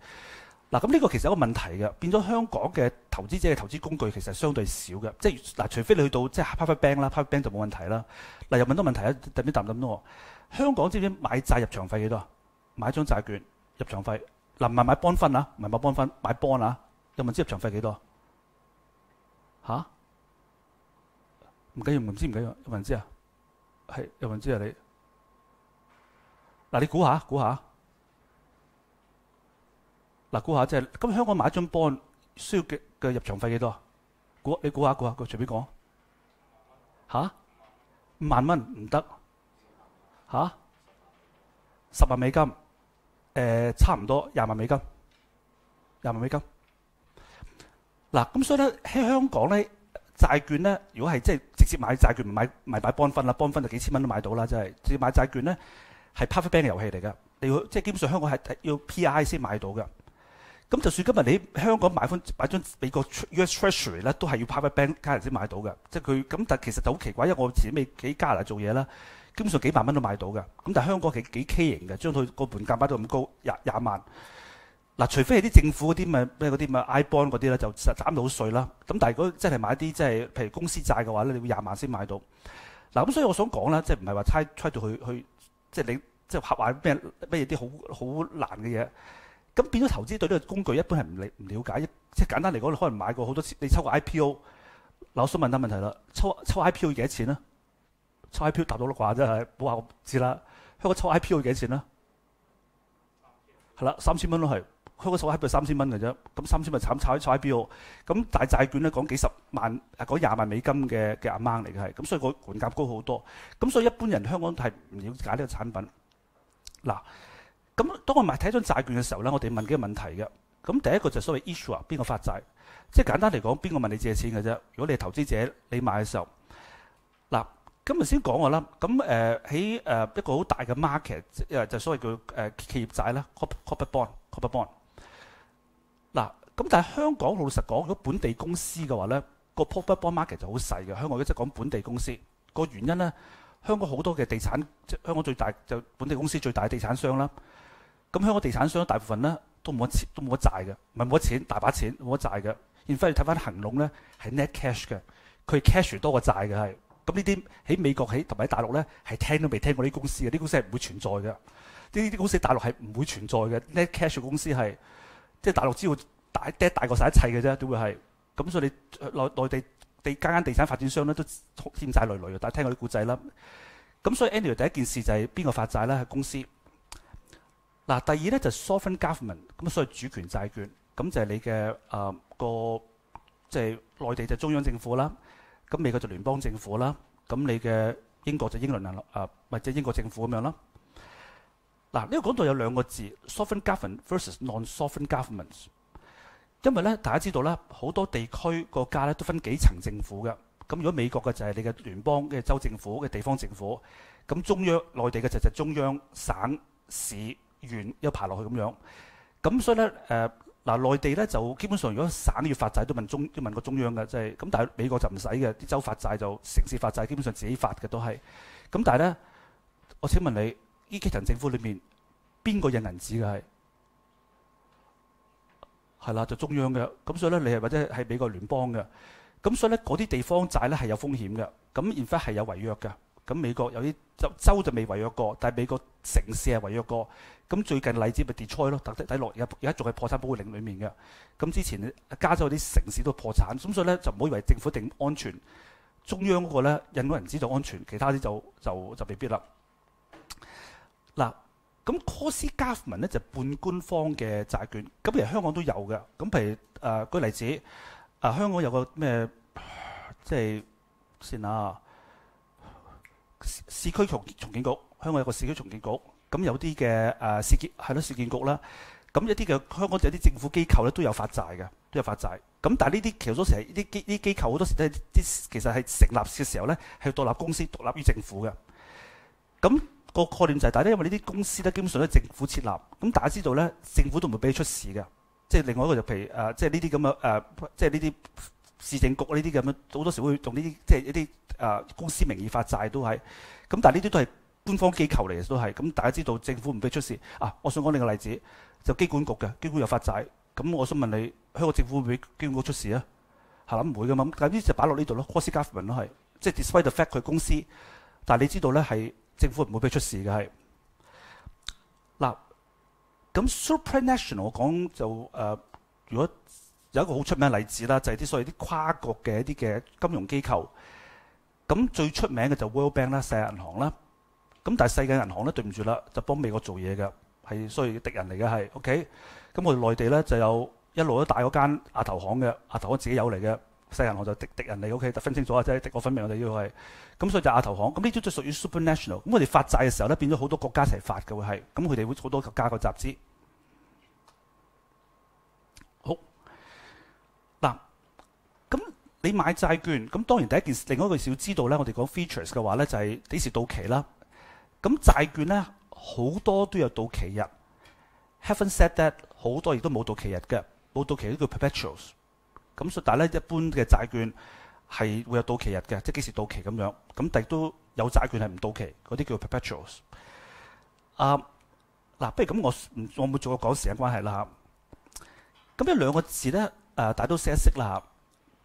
嗱。咁呢個其實一個問題嘅，變咗香港嘅投資者嘅投資工具其實相對少嘅，即係嗱，除非你去到即係 private bank 啦，private bank 就冇問題啦。嗱，又問多問題啊，特別答唔答到我？香港知唔知買債入場費幾多？買張債券入場費嗱，唔係買 bond 分啊，唔係買 bond 分，買 bond 啊，有冇知入場費幾多？吓？唔緊要，唔知唔緊要，有冇人知啊？係有冇人知啊？你？嗱，你估下，估下。嗱，估下即係咁，香港買一張 bond 需要嘅嘅入場費幾多？估，你估下，估下，佢隨便講。嚇？五萬蚊唔得。嚇？十萬美金？誒，差唔多廿萬美金。廿萬美金。嗱，咁所以咧喺香港咧債券咧，如果係即係直接買債券，唔買唔係買幫分啦幫分就幾千蚊都買到啦，即係直接買債券咧。係 private bank 嘅遊戲嚟㗎，你要即係基本上香港係要 P.I. 先買到㗎。咁就算今日你香港買翻買張美國 U.S. Treasury 咧，都係要 private bank 加人先買到㗎。即係佢咁，但其實就好奇怪，因為我自己未喺加拿大做嘢啦。基本上幾萬蚊都買到嘅。咁但係香港係幾畸形嘅，將佢個盤價擺到咁高，廿廿萬。嗱，除非係啲政府嗰啲咩咩嗰啲咩 I bond 嗰啲咧，就實斬到稅啦。咁但係如果真係買啲即係譬如公司債嘅話咧，你會廿萬先買到。嗱，咁所以我想講啦，即係唔係話猜猜到去去，即係你即係嚇話咩咩嘢啲好好難嘅嘢。咁變咗投資對呢個工具一般係唔理唔了解。即係簡單嚟講，你可能買過好多次，你抽個 IPO。嗱，我想問下問題啦，抽抽 IPO 要幾多錢啊？抽 IPO 達到六掛真係，唔好話我知啦。香港抽 IPO 要幾多錢啊？係啦，三千蚊都係。佢個數喺度三千蚊嘅啫，咁三千咪慘炒炒 IPO。咁大債券咧講幾十萬，講廿萬美金嘅嘅 amount 嚟嘅係，咁所以個盤價高好多。咁所以一般人香港係唔了解呢個產品。嗱，咁當我買睇張債券嘅時候咧，我哋問幾個問題嘅。咁第一個就所謂 issuer 邊個發債？即係簡單嚟講，邊個問你借錢嘅啫？如果你係投資者，你買嘅時候，嗱，今日先講我啦。咁誒喺誒一個好大嘅 market，誒就所謂叫誒企業債啦，corporate bond，corporate bond。嗱，咁但係香港老實講，如果本地公司嘅話咧，個 corporate bond market 就好細嘅。香港即係講本地公司個原因咧，香港好多嘅地產，即香港最大就本地公司最大嘅地產商啦。咁香港地產商大部分咧都冇乜錢，都冇乜債嘅，唔係冇乜錢，大把錢冇乜債嘅。然之後你睇翻恒隆咧係 net cash 嘅，佢 cash 多過債嘅係。咁呢啲喺美國喺同埋喺大陸咧係聽都未聽過啲公司嘅，啲公司係唔會存在嘅。呢啲公司大陸係唔會存在嘅，net cash 公司係。即係大陸只要大爹大過晒一切嘅啫，都會係咁，所以你內內地地間間地產發展商咧都欠債累累嘅。但係聽過啲故仔啦，咁所以 anyway 第一件事就係邊個發債咧？係公司。嗱，第二咧就 sovereign government，咁所以主權債券，咁就係你嘅誒、個即係內地就中央政府啦，咁美國就聯邦政府啦，咁你嘅英國就英倫銀誒或者英國政府咁樣啦。嗱，呢個講到有兩個字，sovereign government versus non-sovereign governments。因為咧，大家知道咧，好多地區國家咧都分幾層政府嘅。咁如果美國嘅就係你嘅聯邦嘅州政府嘅地方政府，咁中央內地嘅就係中央省市縣一排落去咁樣。咁所以咧，誒、嗱，內地咧就基本上如果省要發債都問中都問個中央嘅，即係咁。但係美國就唔使嘅，啲州發債就城市發債，基本上自己發嘅都係。咁但係咧，我請問你？呢幾層政府裏面，邊個印銀紙嘅係？係啦，就中央嘅。咁所以咧，你係或者係美國聯邦嘅。咁所以咧，嗰啲地方債咧係有風險嘅。咁 in fact 係有違約嘅。咁美國有啲州州就未違約過，但係美國城市係違約過。咁最近例子咪 Detroit 咯，睇落而家而家仲係破產保護令裡面嘅。咁之前加州啲城市都破產，咁所以咧就唔好以為政府定安全，中央嗰個咧印嗰銀紙就安全，其他啲就就就未必啦。嗱，咁 quasi government 咧就半官方嘅債券，咁其實香港都有嘅。咁譬如誒、呃、舉例子，啊、香港有個咩，即係先啊，市區重重建局，香港有個市區重建局，咁有啲嘅誒市建係咯市建局啦。咁一啲嘅香港就有啲政府機構咧都有發債嘅，都有發債。咁但係呢啲其實好多時係啲機啲機構好多時都係啲其實係成立嘅時候咧係獨立公司，獨立於政府嘅。咁個概念就係，大家，因為呢啲公司咧，基本上都係政府設立，咁大家知道咧，政府都唔會俾你出事嘅。即係另外一個就譬如誒、即係呢啲咁嘅誒，即係呢啲市政局呢啲咁樣，好多時會用呢啲即係一啲誒、公司名義發債都係。咁但係呢啲都係官方機構嚟嘅，都係。咁大家知道政府唔俾出事啊！我想講另一個例子，就機管局嘅機管有發債。咁我想問你，香港政府會唔會俾機管局出事啊？係諗唔會㗎嘛？但係呢就擺落呢度咯。quasi government 都係，即係 despite the fact 佢公司，但係你知道咧係。政府唔會俾出事嘅係。嗱，咁 supranational 我講就誒、如果有一個好出名嘅例子啦，就係、啲所謂啲跨國嘅一啲嘅金融機構，咁最出名嘅就 World Bank 啦、世界銀行啦，咁但係世界銀行咧對唔住啦，就幫美國做嘢嘅，係所以敵人嚟嘅係，OK，咁我哋內地咧就有一路都大嗰間亞投行嘅，亞投行自己有嚟嘅。世銀行就敵敵人嚟，OK，就分清楚啊！即係敵我分明，我哋要係咁，所以就亞投行咁呢啲都屬於 supernational。咁我哋發債嘅時候咧，變咗好多國家一齊發嘅會係，咁佢哋會好多國家個集資。好嗱，咁你買債券，咁當然第一件，另外一個事要知道咧，我哋講 features 嘅話咧，就係幾時到期啦。咁債券咧好多都有到期日 Haven said that，好多亦都冇到期日嘅，冇到期都叫 perpetuals。咁所以但係咧，一般嘅債券係會有到期日嘅，即係幾時到期咁樣。咁但係都有債券係唔到期，嗰啲叫 perpetuals。啊，嗱，不如咁我我冇做過講時間關係啦。咁呢兩個字咧，誒大家都識一識啦。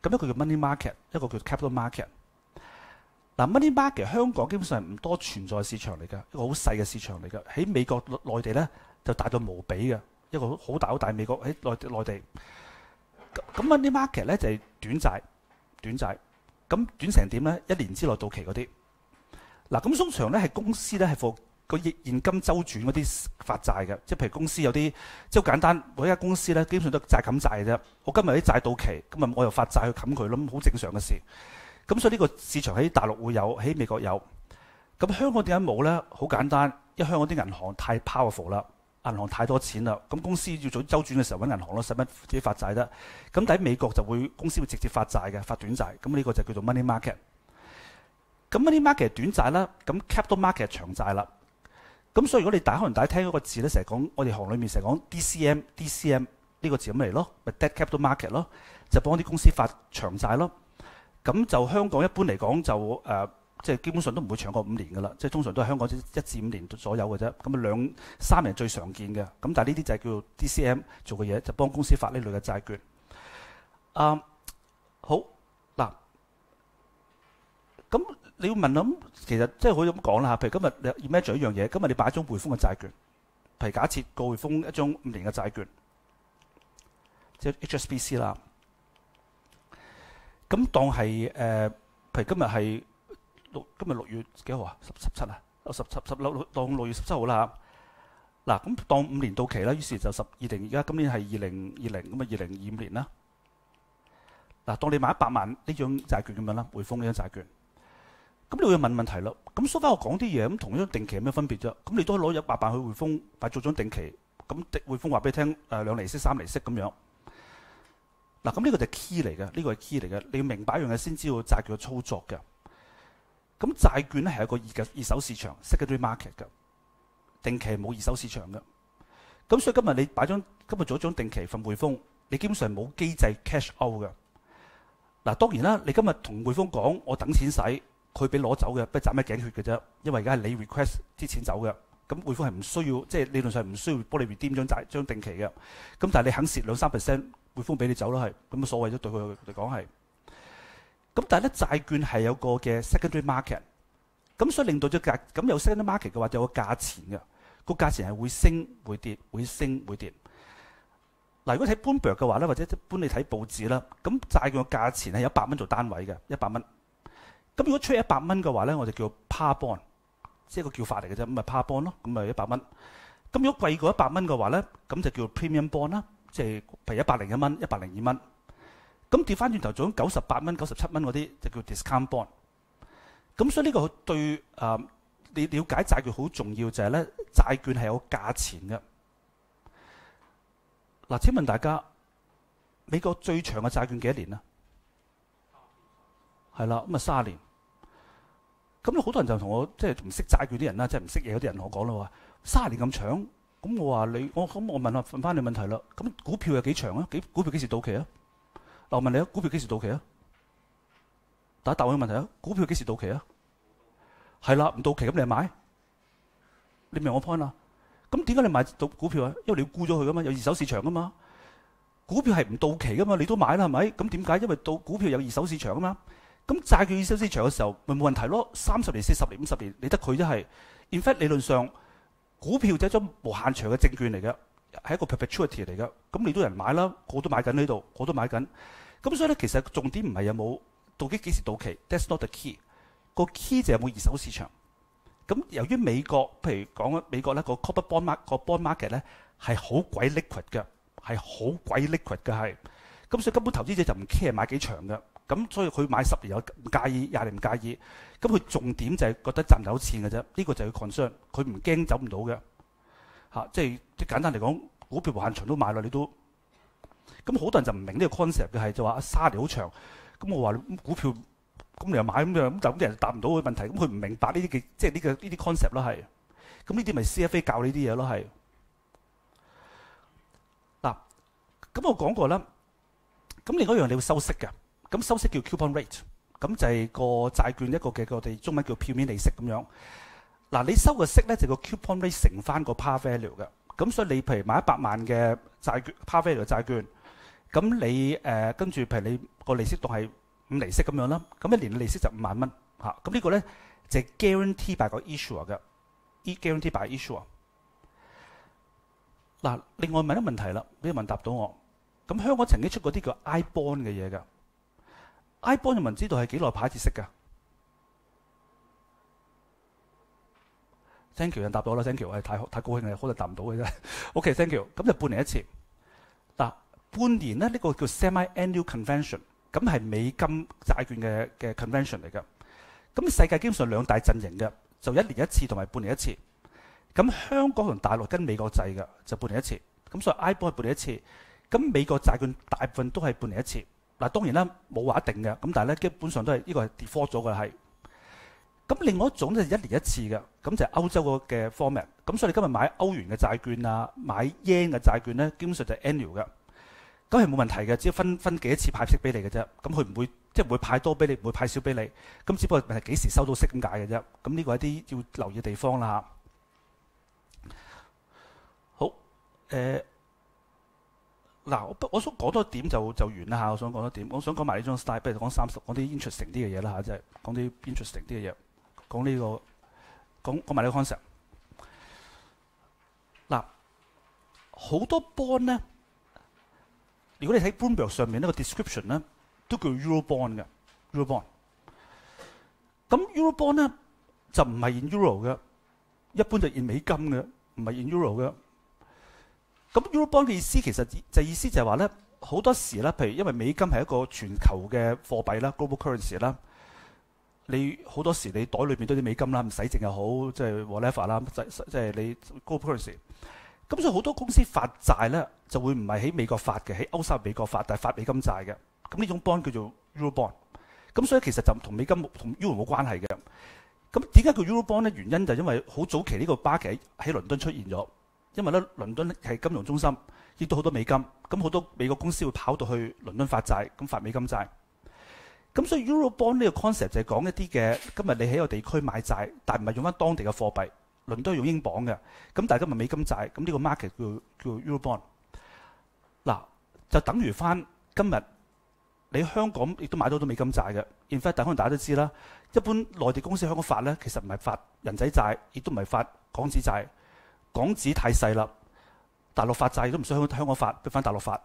咁一個叫 money market，一個叫 capital market。嗱，money market 香港基本上係唔多存在市場嚟嘅，一個好細嘅市場嚟嘅。喺美國內地咧就大到無比嘅，一個好大好大。美國喺內地內地。咁咁啲 market 咧就係短債，短債。咁短成點咧？一年之內到期嗰啲。嗱，咁通常咧係公司咧係放個現金周轉嗰啲發債嘅，即係譬如公司有啲即係好簡單，每一間公司咧基本上都債冚債嘅啫。我今日啲債到期，咁啊我又發債去冚佢咯，好正常嘅事。咁所以呢個市場喺大陸會有，喺美國有。咁香港點解冇咧？好簡單，因為香港啲銀行太 powerful 啦。銀行太多錢啦，咁公司要做周轉嘅時候揾銀行咯，使乜自己發債得？咁喺美國就會公司會直接發債嘅，發短債。咁呢個就叫做 money market。咁 money market 短債啦，咁 capital market 長債啦。咁所以如果你大可能大家聽嗰個字咧，成日講我哋行裏面成日講 DCM，DCM 呢個字咁嚟咯，咪 debt capital market 咯，就幫啲公司發長債咯。咁就香港一般嚟講就誒。即係基本上都唔會長過五年㗎啦，即係通常都係香港一至五年左右嘅啫。咁啊兩三年最常見嘅，咁但係呢啲就係叫做 DCM 做嘅嘢，就幫公司發呢類嘅債券。啊，好嗱，咁你要問諗，其實即係可以咁講啦嚇。譬如今日你 imagine 一樣嘢，今日你買一張匯豐嘅債券，譬如假設個匯豐一張五年嘅債券，即係 HSBC 啦。咁當係誒，譬如今日係。六今日六月幾號啊？十十七啊？十十十六當六月十七號啦。嗱咁當五年到期啦，於是就十二零。而家今年係二零二零咁啊，二零二五年啦。嗱，當你買一百萬呢張債券咁樣啦，匯豐呢張債券，咁你會問問題咯。咁收翻我講啲嘢，咁同一張定期有咩分別啫？咁你都攞一百萬去匯豐，買做張定期。咁匯豐話俾你聽，誒兩釐息、三釐息咁樣。嗱，咁呢個就係 key 嚟嘅，呢個係 key 嚟嘅。你要明白一樣嘢先知道債券嘅操作嘅。咁債券咧係一個二嘅二手市場 （secondary market） 嘅，定期冇二手市場嘅。咁所以今日你擺張今日做一張定期份匯豐，你基本上冇機制 cash out 嘅。嗱，當然啦，你今日同匯豐講我等錢使，佢俾攞走嘅，不斬咩頸血嘅啫。因為而家係你 request 啲錢走嘅，咁匯豐係唔需要，即係理論上唔需要幫你 redeem 張債張定期嘅。咁但係你肯蝕兩三 percent，匯豐俾你走啦，係咁所謂都？對佢嚟講係。咁但係咧，債券係有個嘅 secondary market，咁所以令到隻價咁有 secondary market 嘅話，就有個價錢嘅，個價錢係會升會跌，會升會跌。嗱，如果睇搬嘅話咧，或者一般你睇報紙啦，咁債券嘅價錢係一百蚊做單位嘅，一百蚊。咁如果出一百蚊嘅話咧，我就叫 par bond，即係個叫法嚟嘅啫，咁咪 par bond 咯，咁咪一百蚊。咁如果貴過一百蚊嘅話咧，咁就叫 premium bond 啦，即係譬如一百零一蚊、一百零二蚊。咁跌翻轉頭，做九十八蚊、九十七蚊嗰啲就叫 discount bond。咁所以呢個對誒、呃、你了解債券好重要，就係咧債券係有價錢嘅。嗱，請問大家美國最長嘅債券幾多年啊？係啦，咁啊三十年。咁好多人就同我即係唔識債券啲人啦，即係唔識嘢嗰啲人同我講啦，話三十年咁長。咁我話你，我咁我問下問翻你問題啦。咁股票有幾長啊？幾股票幾時到期啊？我問你啊，股票幾時到期啊？大家答我個問題啊，股票幾時到期啊？係啦，唔到期咁你係買？你明我 point 啊？咁點解你買到股票啊？因為你要沽咗佢噶嘛，有二手市場噶嘛。股票係唔到期噶嘛，你都買啦係咪？咁點解？因為到股票有二手市場啊嘛。咁債券二手市場嘅時候咪冇問題咯。三十年、四十年、五十年，你得佢一係。In fact 理論上，股票就係一種無限長嘅證券嚟嘅，係一個 perpetuity 嚟嘅。咁你都有人買啦，我都買緊呢度，我都買緊。咁所以咧，其實重點唔係有冇到底幾時到期，That's not the key。個 key 就有冇二手市場。咁由於美國，譬如講美國咧個 corporate bond market 個 bond market 咧係好鬼 liquid 嘅，係好鬼 liquid 嘅係。咁所以根本投資者就唔 care 買幾長嘅。咁所以佢買十年又唔介意，廿年唔介意。咁佢重點就係覺得賺到錢嘅啫。呢個就係 concern，佢唔驚走唔到嘅。嚇，即係即係簡單嚟講，股票無限長都買啦，你都。咁好多人就唔明呢個 concept 嘅係就話沙年好長，咁我話股票咁你又買咁樣，咁就咁啲人答唔到佢問題，咁佢唔明白呢啲嘅即係呢個呢啲 concept 咯係，咁呢啲咪 CFA 教呢啲嘢咯係。嗱，咁我講過啦，咁另外一樣你要收息嘅，咁收息叫 coupon rate。咁就係個債券一個嘅我哋中文叫票面利息咁樣。嗱，你收嘅息咧就個 coupon rate 乘翻個 par value 嘅。咁所以你譬如買一百萬嘅債券 par value 嘅債券，咁你誒跟住譬如你個利息當係五厘息咁樣啦，咁一年嘅利息就五萬蚊嚇。咁呢個咧就係 guarantee by 個 issuer 嘅，guarantee by issuer。嗱，另外問一問題啦，俾你問答到我。咁香港曾經出過啲叫 I bond 嘅嘢㗎，I bond 有冇人知道係幾耐派一次息㗎？Thank you，人答到啦，Thank you，係太太高興啦，好就答唔到嘅啫。OK，Thank you，咁就半年一次。嗱，半年咧呢個叫 semi-annual convention，咁係美金債券嘅嘅 convention 嚟嘅。咁世界基本上兩大陣營嘅，就一年一次同埋半年一次。咁香港同大陸跟美國制嘅就半年一次，咁所以 I bond 係半年一次。咁美國債券大部分都係半年一次。嗱，當然啦，冇話一定嘅，咁但係咧基本上都係呢個係 default 咗嘅係。咁另外一種咧就一年一次嘅，咁就係歐洲個嘅 format。咁所以你今日買歐元嘅債券啊，買 yen 嘅債券咧，基本上就係 annual 嘅。咁係冇問題嘅，只要分分幾多次派息俾你嘅啫。咁佢唔會即係唔會派多俾你，唔會派少俾你。咁只不過係幾時收到息咁解嘅啫。咁呢個係啲要留意嘅地方啦好。誒嗱，我不我想講多點就就完啦嚇。我想講多點，我想講埋呢張 style，不如講三十，講啲 interesting 啲嘅嘢啦嚇，即係講啲 interesting 啲嘅嘢，講呢個講講埋呢個 concept。嗱，好多 bond 咧，如果你睇 Bloomberg 上面呢個 description 咧，都叫 Euro bond 嘅 Euro bond。咁 Euro bond 咧就唔係 in Euro 嘅，一般就 in 美金嘅，唔係 in Euro 嘅。咁 Eurobond 嘅意思其實就意思就係話咧，好多時咧，譬如因為美金係一個全球嘅貨幣啦，global currency 啦，你好多時你袋裏邊都啲美金啦，唔使淨又好，即係 whatever 啦，即即係你 global currency。咁所以好多公司發債咧，就會唔係喺美國發嘅，喺歐洲美國發，但係發美金債嘅。咁呢種 bond 叫做 Eurobond。咁所以其實就同美金同 Euro 冇關係嘅。咁點解叫 Eurobond 咧？原因就因為好早期呢個巴企喺倫敦出現咗。因為咧，倫敦係金融中心，亦都好多美金，咁好多美國公司會跑到去倫敦發債，咁發美金債。咁所以 Eurobond 呢個 concept 就係講一啲嘅，今日你喺個地區買債，但唔係用翻當地嘅貨幣，倫敦用英鎊嘅，咁但係今日美金債，咁呢個 market 叫叫 Eurobond。嗱，就等於翻今日你香港亦都買到好多美金債嘅。In fact，可能大家都知啦，一般內地公司香港發咧，其實唔係發人仔債，亦都唔係發港紙債。港紙太細啦，大陸發債都唔想香香港發，俾翻大陸發。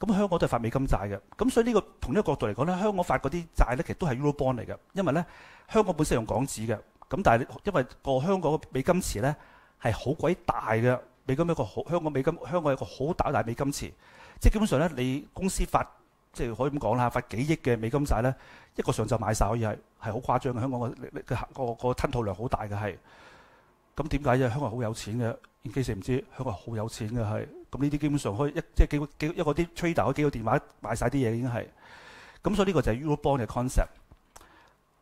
咁香港都係發美金債嘅。咁所以呢個同呢個角度嚟講咧，香港發嗰啲債咧，其實都係 Eurobond 嚟嘅。因為咧，香港本身用港紙嘅，咁但係因為個香港嘅美金池咧係好鬼大嘅，美金一個好香港美金香港一個好大大美金池，即係基本上咧，你公司發即係可以咁講啦，發幾億嘅美金債咧，一個上晝買晒可以係係好誇張嘅。香港嘅個個吞吐量好大嘅係。咁點解啫？香港好有錢嘅，唔知唔知香港好有錢嘅係。咁呢啲基本上可以一即係幾個幾一個啲 trader 幾個電話買晒啲嘢已經係。咁所以呢個就係 UOB 嘅 concept。